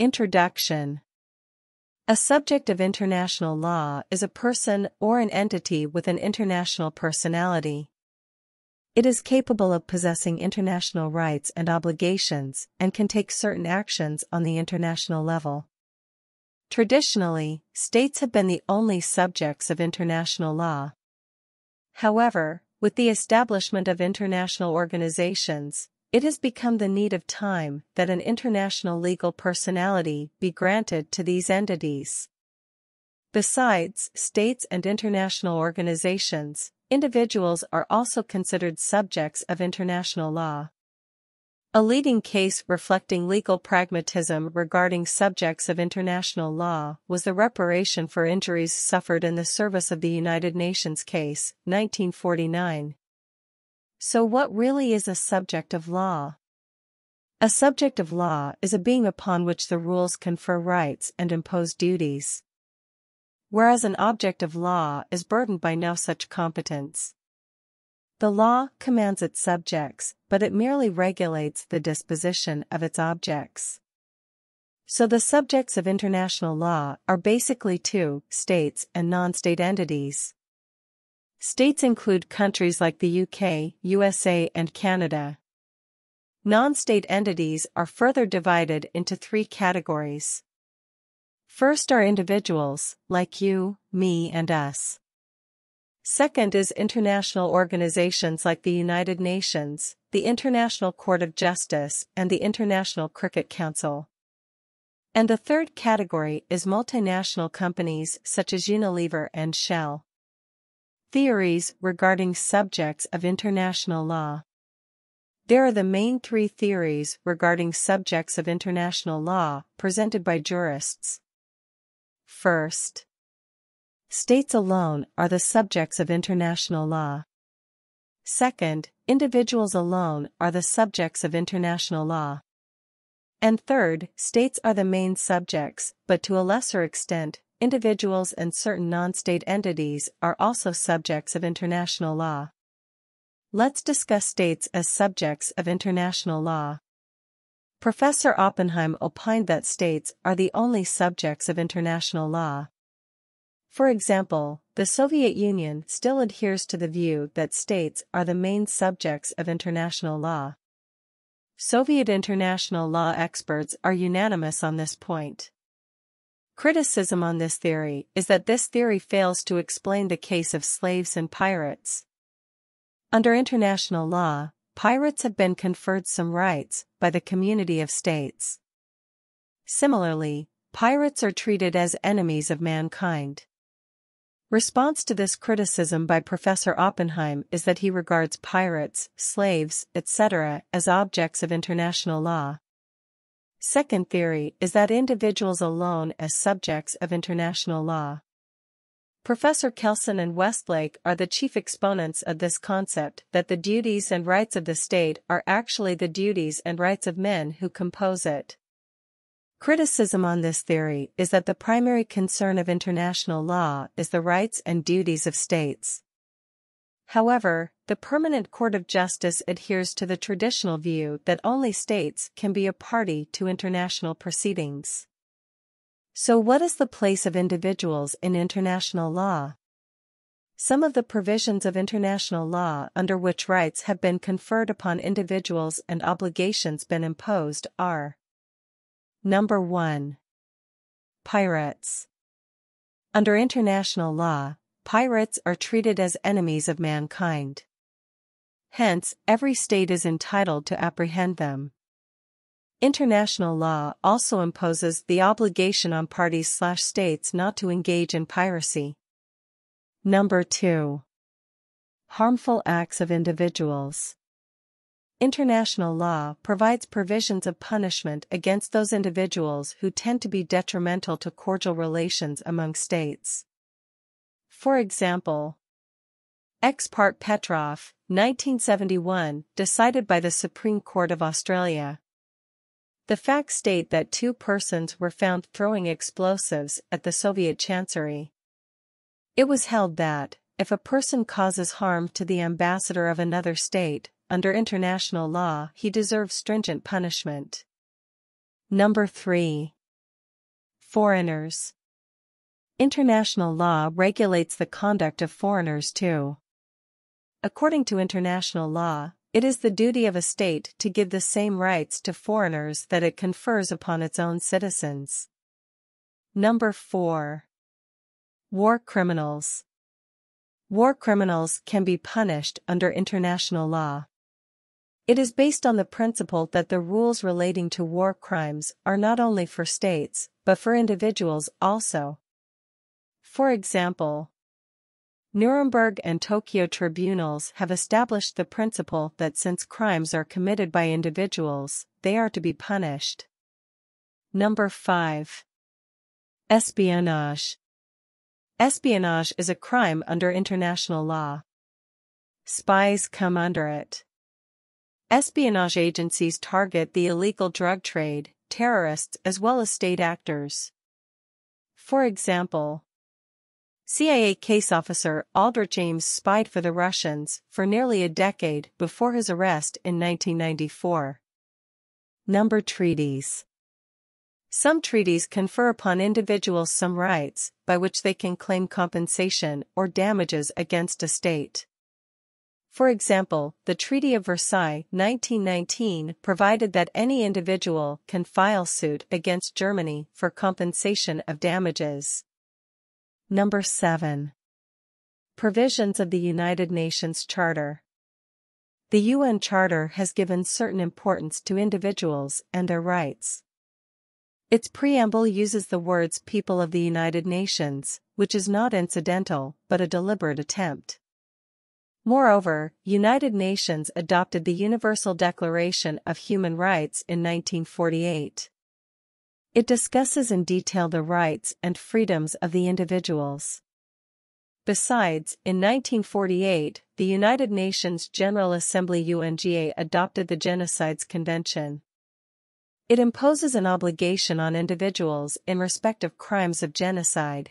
Introduction A subject of international law is a person or an entity with an international personality. It is capable of possessing international rights and obligations and can take certain actions on the international level. Traditionally, states have been the only subjects of international law. However, with the establishment of international organizations, it has become the need of time that an international legal personality be granted to these entities. Besides states and international organizations, individuals are also considered subjects of international law. A leading case reflecting legal pragmatism regarding subjects of international law was the reparation for injuries suffered in the service of the United Nations case, 1949. So what really is a subject of law? A subject of law is a being upon which the rules confer rights and impose duties. Whereas an object of law is burdened by no such competence. The law commands its subjects, but it merely regulates the disposition of its objects. So the subjects of international law are basically two, states and non-state entities. States include countries like the UK, USA and Canada. Non-state entities are further divided into three categories. First are individuals, like you, me and us. Second is international organizations like the United Nations, the International Court of Justice and the International Cricket Council. And the third category is multinational companies such as Unilever and Shell. Theories regarding subjects of international law. There are the main three theories regarding subjects of international law presented by jurists. First, states alone are the subjects of international law. Second, individuals alone are the subjects of international law. And third, states are the main subjects, but to a lesser extent, individuals and certain non-state entities are also subjects of international law. Let's discuss states as subjects of international law. Professor Oppenheim opined that states are the only subjects of international law. For example, the Soviet Union still adheres to the view that states are the main subjects of international law. Soviet international law experts are unanimous on this point. Criticism on this theory is that this theory fails to explain the case of slaves and pirates. Under international law, pirates have been conferred some rights by the community of states. Similarly, pirates are treated as enemies of mankind. Response to this criticism by Professor Oppenheim is that he regards pirates, slaves, etc. as objects of international law. Second theory is that individuals alone as subjects of international law. Professor Kelsen and Westlake are the chief exponents of this concept that the duties and rights of the state are actually the duties and rights of men who compose it. Criticism on this theory is that the primary concern of international law is the rights and duties of states. However, the Permanent Court of Justice adheres to the traditional view that only states can be a party to international proceedings. So what is the place of individuals in international law? Some of the provisions of international law under which rights have been conferred upon individuals and obligations been imposed are Number 1. Pirates. Under international law, pirates are treated as enemies of mankind. Hence, every state is entitled to apprehend them. International law also imposes the obligation on parties slash states not to engage in piracy. Number 2. Harmful acts of individuals. International law provides provisions of punishment against those individuals who tend to be detrimental to cordial relations among states. For example, Ex parte Petrov, 1971, decided by the Supreme Court of Australia. The facts state that two persons were found throwing explosives at the Soviet Chancery. It was held that, if a person causes harm to the ambassador of another state, under international law he deserves stringent punishment. Number 3. Foreigners. International law regulates the conduct of foreigners too. According to international law, it is the duty of a state to give the same rights to foreigners that it confers upon its own citizens. Number 4. War criminals. War criminals can be punished under international law. It is based on the principle that the rules relating to war crimes are not only for states, but for individuals also. For example, Nuremberg and Tokyo tribunals have established the principle that since crimes are committed by individuals, they are to be punished. Number 5. Espionage. Espionage is a crime under international law. Spies come under it. Espionage agencies target the illegal drug trade, terrorists as well as state actors. For example, CIA case officer Aldrich Ames spied for the Russians for nearly a decade before his arrest in 1994. Number Treaties some treaties confer upon individuals some rights, by which they can claim compensation or damages against a state. For example, the Treaty of Versailles 1919 provided that any individual can file suit against Germany for compensation of damages. Number 7. Provisions of the United Nations Charter. The UN Charter has given certain importance to individuals and their rights. Its preamble uses the words People of the United Nations, which is not incidental, but a deliberate attempt. Moreover, United Nations adopted the Universal Declaration of Human Rights in 1948. It discusses in detail the rights and freedoms of the individuals. Besides, in 1948, the United Nations General Assembly UNGA adopted the Genocides Convention. It imposes an obligation on individuals in respect of crimes of genocide.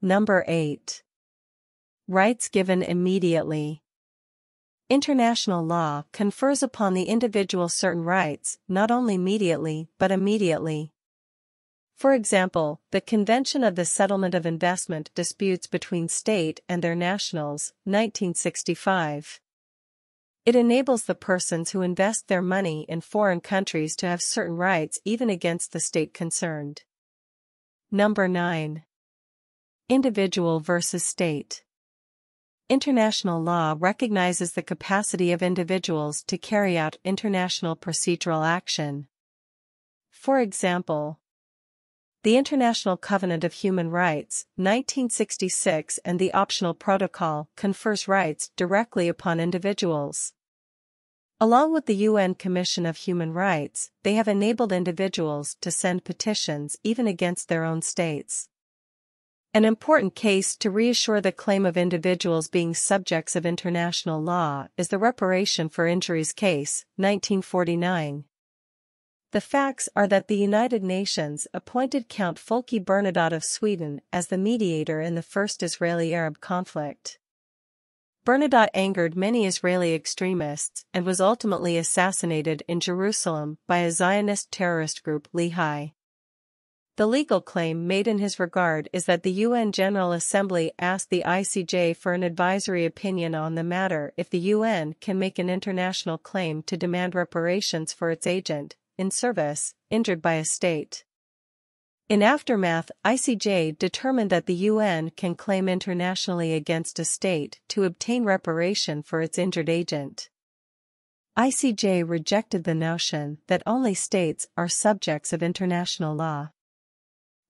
Number 8. Rights given immediately. International law confers upon the individual certain rights, not only immediately but immediately. For example, the Convention of the Settlement of Investment Disputes between State and their Nationals, 1965. It enables the persons who invest their money in foreign countries to have certain rights even against the state concerned. Number 9. Individual versus state. International law recognizes the capacity of individuals to carry out international procedural action. For example, the International Covenant of Human Rights, 1966 and the Optional Protocol confers rights directly upon individuals. Along with the UN Commission of Human Rights, they have enabled individuals to send petitions even against their own states. An important case to reassure the claim of individuals being subjects of international law is the Reparation for Injuries case, 1949. The facts are that the United Nations appointed Count Folke Bernadotte of Sweden as the mediator in the first Israeli-Arab conflict. Bernadotte angered many Israeli extremists and was ultimately assassinated in Jerusalem by a Zionist terrorist group Lehi. The legal claim made in his regard is that the UN General Assembly asked the ICJ for an advisory opinion on the matter if the UN can make an international claim to demand reparations for its agent, in service, injured by a state. In aftermath, ICJ determined that the UN can claim internationally against a state to obtain reparation for its injured agent. ICJ rejected the notion that only states are subjects of international law.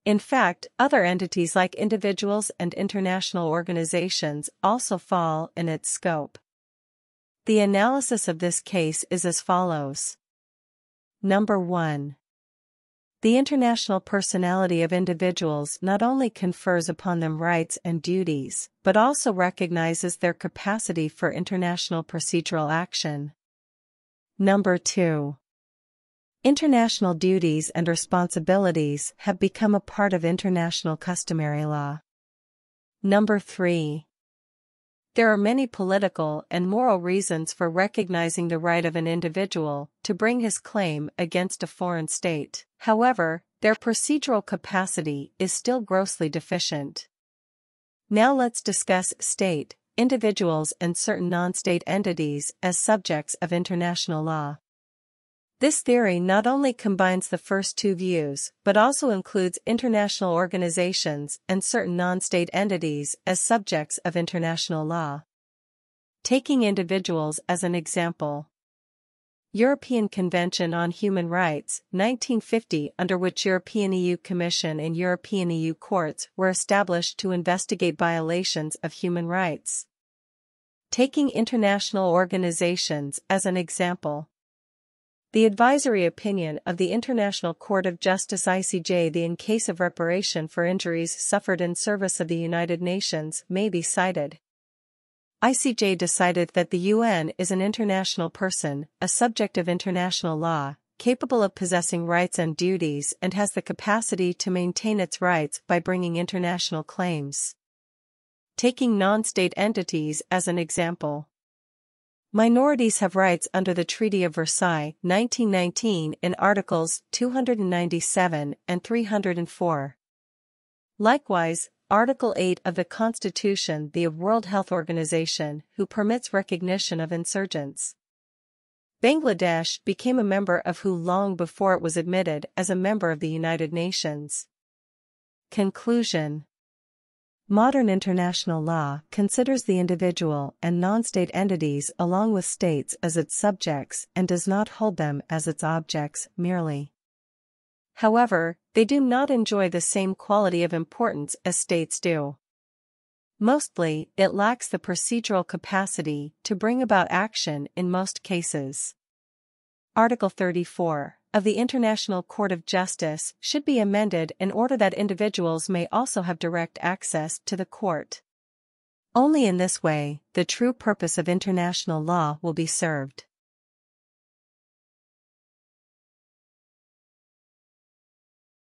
In fact, other entities like individuals and international organizations also fall in its scope. The analysis of this case is as follows. Number 1. The international personality of individuals not only confers upon them rights and duties, but also recognizes their capacity for international procedural action. Number 2. International duties and responsibilities have become a part of international customary law. Number 3. There are many political and moral reasons for recognizing the right of an individual to bring his claim against a foreign state. However, their procedural capacity is still grossly deficient. Now let's discuss state, individuals and certain non-state entities as subjects of international law. This theory not only combines the first two views, but also includes international organizations and certain non-state entities as subjects of international law. Taking individuals as an example. European Convention on Human Rights, 1950 under which European EU Commission and European EU courts were established to investigate violations of human rights. Taking international organizations as an example. The advisory opinion of the International Court of Justice ICJ the in case of reparation for injuries suffered in service of the United Nations may be cited. ICJ decided that the UN is an international person, a subject of international law, capable of possessing rights and duties and has the capacity to maintain its rights by bringing international claims. Taking non-state entities as an example. Minorities have rights under the Treaty of Versailles 1919 in Articles 297 and 304. Likewise, Article 8 of the Constitution the World Health Organization who permits recognition of insurgents. Bangladesh became a member of WHO long before it was admitted as a member of the United Nations. Conclusion Modern international law considers the individual and non-state entities along with states as its subjects and does not hold them as its objects merely. However, they do not enjoy the same quality of importance as states do. Mostly, it lacks the procedural capacity to bring about action in most cases. Article 34 of the International Court of Justice should be amended in order that individuals may also have direct access to the court. Only in this way, the true purpose of international law will be served.